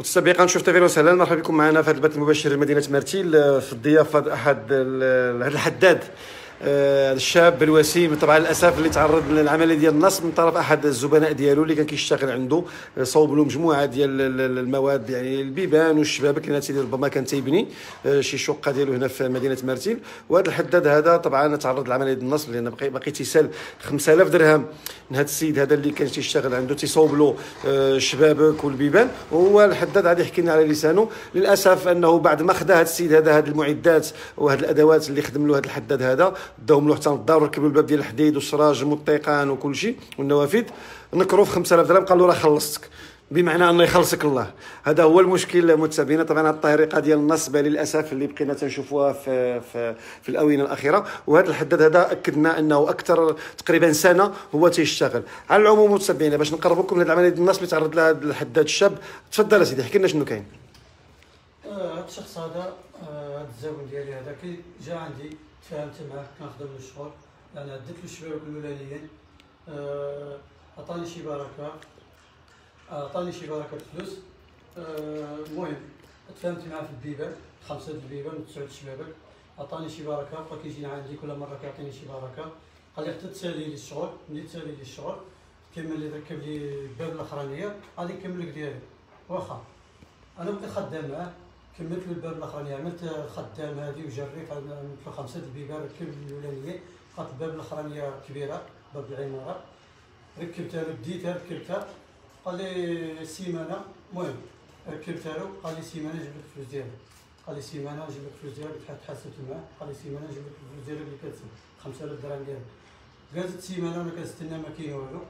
متسابقا شوف تفير وسهلا. مرحبا بكم معنا في هذا البث المباشر لمدينه مرتيل آه، في الضيافة أحد ال- هذا الحداد. آه، الشاب الوسيم طبعا للأسف اللي تعرض للعمليه ديال النصب من طرف أحد الزبناء ديالو اللي كان كيشتغل عنده آه، صوب له مجموعة ديال ال- ال- المواد يعني البيبان والشبابك اللي ناتي ربما كان تيبني آه، شي شقة ديالو هنا في مدينة مرتيل وهذا الحداد هذا طبعا تعرض لعمليه النصب لأن بقي باقي تيسال 5000 درهم. من هذا السيد هذا اللي كان تيشتغل عنده تيصوب له آه، الشبابك والبيبان. وهو الحداد غادي يحكي لنا على لسانه. للأسف أنه بعد ما خدا هذا السيد هذا هذه المعدات وهذه الأدوات اللي خدم له هذا الحداد هذا داهم له حتى للدار وركبوا الباب ديال الحديد والسراج المطيقان وكل شيء والنوافذ. نكروا في 5000 درهم قال له راه خلصتك. بمعنى أنه يخلصك الله. هذا هو المشكل متابعينا طبعا الطريقة ديال النصب للأسف اللي بقينا تنشوفوها في في, في الآونة الأخيرة. وهذا الحداد هذا أكدنا أنه أكثر تقريبا سنة هو تيشتغل. على العموم متابعينا باش نقربكم من هذه العملية ديال النصب اللي تعرض لها الحداد الشاب. تفضل سيدي احكي لنا شنو كاين. هاد الشخص هذا هاد الزبون ديالي هذا كي جا عندي تفاهمت معاه كنخدم له الشغل يعني عدت له الشباب الأولانيين. آه، عطاني شي بركة. عطاني شي بركة فلوس. آه، المهم تفاهمت معاه في البيبان خمسة د البيبان وتسعة الشبابك عطاني شي بركة بقى كيجينا عندي كل مرة كيعطيني شي بركة. قال لي حتى تسالي لي الشغل ملي تسالي لي الشغل كمل لي ركب لي الباب الأخرانية غادي نكمل لك ديالي. واخا أنا بقيت خدام معاه كملت الباب الأخراني. عملت خدام هذه وجريت له خمسة البيبان ركب الأولانية بقات الباب الأخرانية كبيرة باب العمارة. ركبتها له بديتها ركبتها. قال لي سيمانة. المهم ركبتها له قال لي سيمانة جبت لك الفلوس ديالك. قال لي سيمانة جبت لك الفلوس ديالك تحاسبت معاه قال لي سيمانة جبت لك الفلوس ديالك اللي كتسد 5000 درهم ديالك. قالت سيمانة أنا كنستنى ما كاين والو.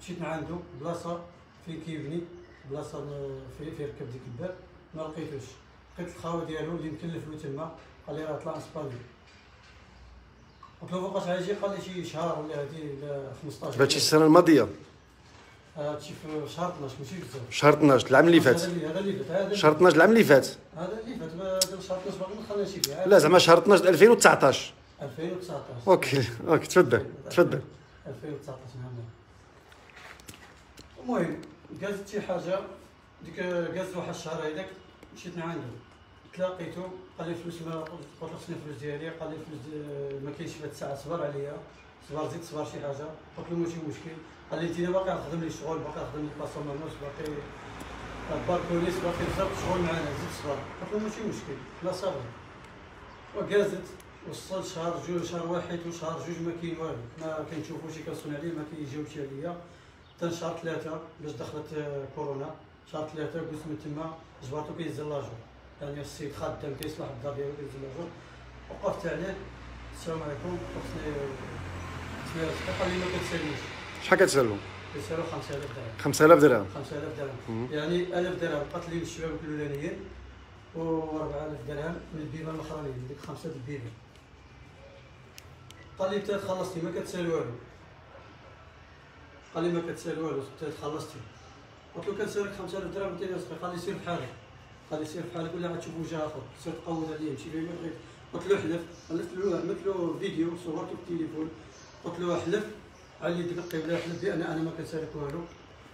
مشيت عنده بلاصة فين كيبني بلاصة في في ركب ديك الباب. ما لقيتوش. لقيت الخاوه ديالو اللي مكلف له تما قال لي راه طلع اسبانيا قلت له فوقاش غيجي؟ قال لي شي شهر ولا هادي ولا 15 هادشي السنة الماضية. هادشي في شهر 12 ماشي بزاف شهر 12 العام اللي فات. هذا اللي فات. شهر 12 العام اللي فات. هذا اللي فات. هذا شهر 12 باقي ما خلاناش فيه لا زعما شهر 12 2019 2019 okay okay تفضل تفضل. 2019 نعم المهم قالت شي حاجة ديك قالت واحد الشهر هذاك مشيت عنده تلاقيتو قال لي فلوس ما قلت له خصني الفلوس ديالي قال لي فلوس دي- ما كاينش في الساعة صبر عليا. صبر زيد صبر شي حاجة. قلت له ماشي مشكل. قال لي انت باقي خدم لي الشغل باقي خدم لي بلاصه مرموش باقي باركوليس باقي بزاف الشغل معانا. زيد صبر. قلت له ماشي مشكل. لا صبر. وقازت وصل شهر جوج شهر واحد وشهر جوج ما كاين والو. ما كنشوفو شي كنصون عليه ما كيجاوبش عليا. حتى شهر ثلاثة باش دخلت آه، كورونا. شهر ثلاثة قلت من تما جبرتو كينزل لاجور يعني السيد خدام كيصلح الدار ديالو كينزل لاجور وقفت عليه. السلام عليكم. خصني قال لي ما كتساليش شحال كتسالو؟ كيسالو 5000 درهم. 5000 درهم. 5000 درهم. يعني 1000 درهم. بقات لي الشباب الأولانيين. و 4000 درهم من البيبان الأخرانيين. ديك خمسة د البيبان. قال لي انت خلصتي ما كتسال والو. قال لي ما كتسال والو انت خلصتي قلت له كنسالك 5000 درهم راسك قال لي سير بحالك قال لي سير بحالك ولا غتشوف وجه آخر. سير تقود عليا مشي ما بغيت قلت له حلف قلت له عملت له فيديو صورته بالتليفون قلت له حلف علي ديك القبله حلف بأن أنا ما كنسالك والو.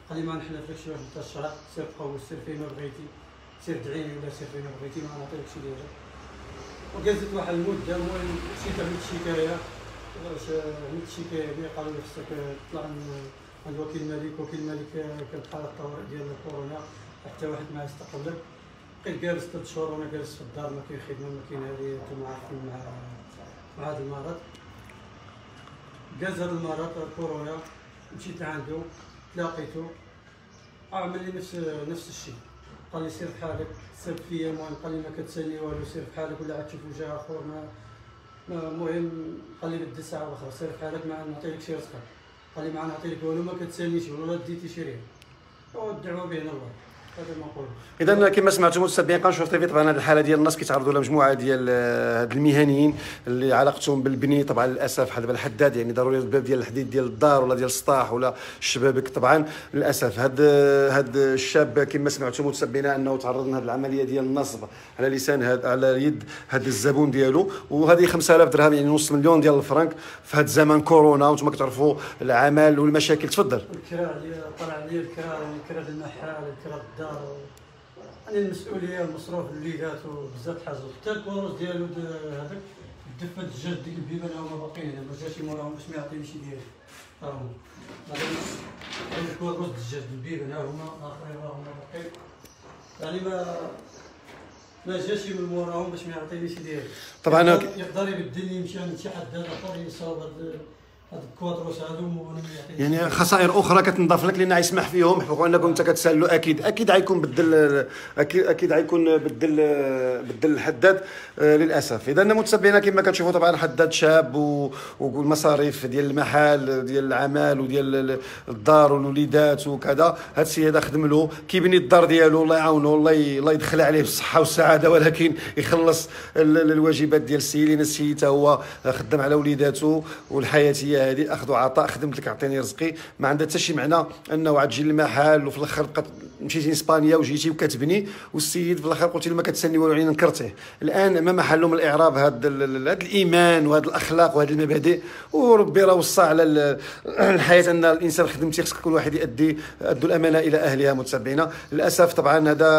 قال لي ما نحلفلكش واش أنت الشرع. سير تقود سير فين ما بغيتي. سير ادعيني ولا سير فين ما بغيتي ما نعطيكش ديالك وجازت واحد المدة المهم مشيت عملت شكايه عملت شكايه قالوا لي خصك تطلع عن عن الوكيل الملك وكيل الملك كانت حالة الطوارئ ديال الكورونا. حتى واحد ما يستقلك بقيت جالس ثلاث شهور وأنا جالس في الدار. ما كاين خدمة ما كاين هذه. أنتم عارفين مع مع هذا المرض. جاز هذا المرض الكورونا. مشيت عنده تلاقيته عمل لي نفس نفس الشيء. قال لي سير بحالك سب فيا المهم. قال لي ما كتسالني والو سير بحالك ولا عاد تشوف وجه آخر. ما المهم قال لي بدي ساعة أخرى سير بحالك ما نعطيلك شي رزقك. قال لي ما نعطيلك والو ما كتسالنيش ولا ديتي شي ريال والدعوه بين الله. إذا كما سمعتم قناه شوف تيفي طبعا هذه الحالة ديال الناس كيتعرضوا لها مجموعة ديال آه، هاد المهنيين اللي علاقتهم بالبناء. طبعا للأسف دابا الحداد يعني ضروري الباب ديال الحديد ديال الدار ولا ديال السطاح ولا الشبابك. طبعا للأسف هاد هاد الشاب كما سمعتم متابعين أنه تعرض لهذه العملية ديال النصب على لسان هاد على يد هاد الزبون ديالو. وهذه 5000 درهم يعني نص مليون ديال الفرنك في هاد زمن كورونا. وأنتم كتعرفوا العمل والمشاكل. تفضل. الكرا عليا طلع عليا الكرا ديال المحل الكرا الدار. هذا يعني المسؤولية المصروف الوليدات وبزاف الحاجات حتى الكوروس ديالو هذاك الدفة الدجاج ديك البيبان هما باقيين. ما جاش موراهم باش ما يعطينيش ديالي راهم هذا الكوروس الدجاج البيبان ها هما آخرين هما باقيين. يعني ما ما جاش من موراهم باش ما يعطينيش ديالي طبعا يقدر يبدلني يمشي عند شي حد اخر يصاوب يعني خسائر أخرى كتنضاف لك لأن يسمح فيهم. بحكم انكم أنت كتسالوا أكيد. أكيد غيكون بدل أكيد أكيد غيكون بدل بدل الحداد آه، للأسف. إذا متتبعين كما كتشوفوا طبعا حداد شاب والمصاريف ديال المحل ديال العمل وديال الدار والوليدات وكذا. هذا السيد خدم له كيبني الدار ديالو. الله يعاونو الله الله يدخل عليه بالصحة والسعادة ولكن يخلص الواجبات ديال السيد لأن السيد هو خدام على وليداته هذه أخذ وعطاء خدمت لك عطيني رزقي. ما عندها حتى شي معنى أنه عاد تجي للمحل وفي الآخر بقات مشيتي لاسبانيا وجيتي وكتبني والسيد في الآخر قلت له ما كتسني والو علينا نكرته الآن ما محل من الاعراب هذا الإيمان وهذه الأخلاق وهذه المبادئ. وربي راه وصى على الحياة أن الإنسان خدمتي خصك كل واحد يؤدي ادوا الأمانة إلى أهلها متتبعين. للأسف طبعا هذا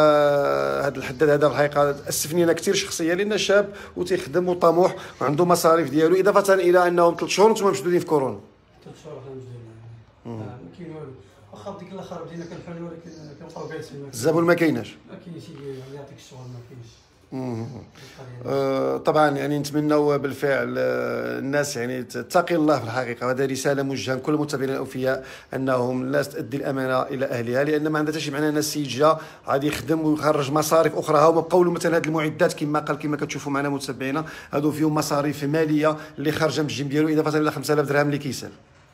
هذا الحداد هذا الحقيقة أسفني أنا كثير شخصيا لأن شاب وتيخدم وطموح وعنده مصاريف ديالو. إضافة إلى أنهم ثلاث شهور أنتم مشدودين في كورونا. ثلاث شهور حنا مشدودين ما كاين والو. واخا ديك الآخر بدينا كنحلوا ولكن كنبقاو جالسين الزبون ما كايناش. ما كاينش يعطيك الشغل ما كاينش. طبعا يعني نتمنوا بالفعل آه، الناس يعني تتقي الله في الحقيقة. وهذا رسالة موجهة لكل المتابعين الأوفياء أنهم الناس تؤدي الأمانة إلى أهلها لأن ما عندها شي معنى ان السيد جا غادي يخدم ويخرج مصاريف أخرى. هما بقاو مثلا هذه المعدات كما قال كما كتشوفوا معنا متابعينا هذو فيهم مصاريف مالية اللي خارجة من الجيب ديالو. اضافه إلى 5000 درهم اللي كيسال.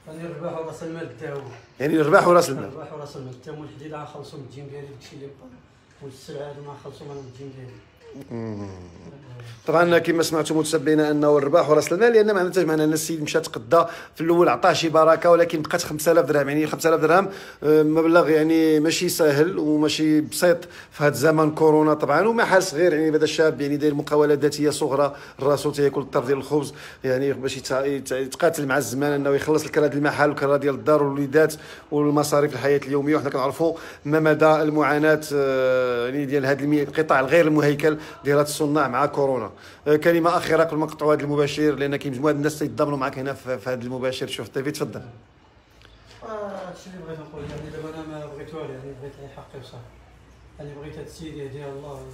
يعني الرباح وراس المال تاعو. يعني الرباح وراس المال. الرباح وراس المال الثمن الحديد غنخلصوا من الجيب ديالي داكشي اللي بقى والسلعة هذو ما نخلصوا من الجيب ديالي. طبعا كما سمعتم متتبعين انه الرباح وراس المال لأن حتى معنى أن السيد مشى تقدى في الأول عطاه شي بركة ولكن بقات 5000 درهم يعني 5000 درهم آه، مبلغ يعني ماشي سهل وماشي بسيط في هذا الزمن كورونا طبعا ومحل صغير يعني هذا الشاب يعني داير مقاولات ذاتية صغرى راسو تيأكل الطرف ديال الخبز يعني باش يتقاتل مع الزمان أنه يخلص الكرا ديال المحل والكرا ديال الدار والوليدات والمصاريف الحياة اليومية وحنا كنعرفوا ما مدى المعاناة آه، يعني ديال هذا القطاع الغير المهيكل ديال هذا الصناع مع كورونا. آه، كلمة أخيرة قبل ما نقطعوا هذا المباشر لأن كاين مجموعه الناس تيتضامنوا معك هنا في هذا المباشر. شوف تيفي تفضل. هادشي اللي بغيت نقول يعني دابا أنا ما بغيت والو يعني بغيت حقي وصافي يعني بغيت هاد السيد يهدي الله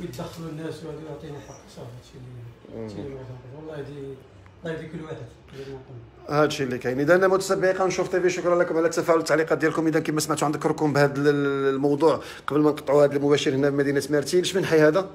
ويدخلوا الناس وهادو يعطيني حقي صافي. هادشي اللي بغيت نقول. والله هادي يهدي كل واحد هذا الشيء اللي كاين. إذا متتبعي شوف تيفي شكرا لكم على التفاعل والتعليقات ديالكم. إذا كما سمعتوا عندكم بهذا الموضوع قبل ما نقطعوا هذا المباشر هنا في مدينة مرتين شمن حي هذا؟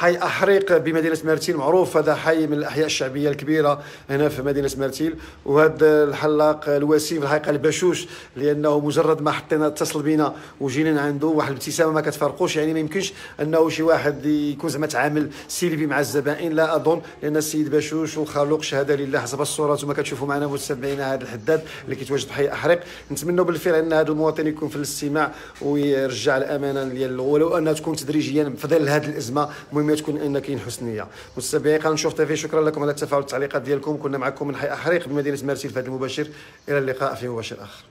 حي أحريق بمدينة مرتيل معروف هذا حي من الأحياء الشعبية الكبيرة هنا في مدينة مرتيل وهذا الحلاق الوسيم الحقيقة البشوش لأنه مجرد ما حطينا اتصل بينا وجينا عنده واحد الابتسامة ما كتفرقوش. يعني ما يمكنش أنه شي واحد يكون زعما تعامل سلبي مع الزبائن لا أظن لأن السيد بشوش وخلوق شهادة لله. حسب الصورات وما كتشوفوا معنا متتبعين هذا الحداد اللي كيتواجد حي أحريق. نتمنوا بالفعل أن هذا المواطن يكون في الاستماع ويرجع الأمانة ديال ولو أنها تكون تدريجيا في ظل هذه الأزمة المهم ما تكون إن كاين حسن نيه متابعي قناه نشوف تيفي شكرا لكم على التفاعل والتعليقات ديالكم. كنا معكم من حي احريق بمدينه مرسيل في هذا المباشر. إلى اللقاء في مباشر آخر.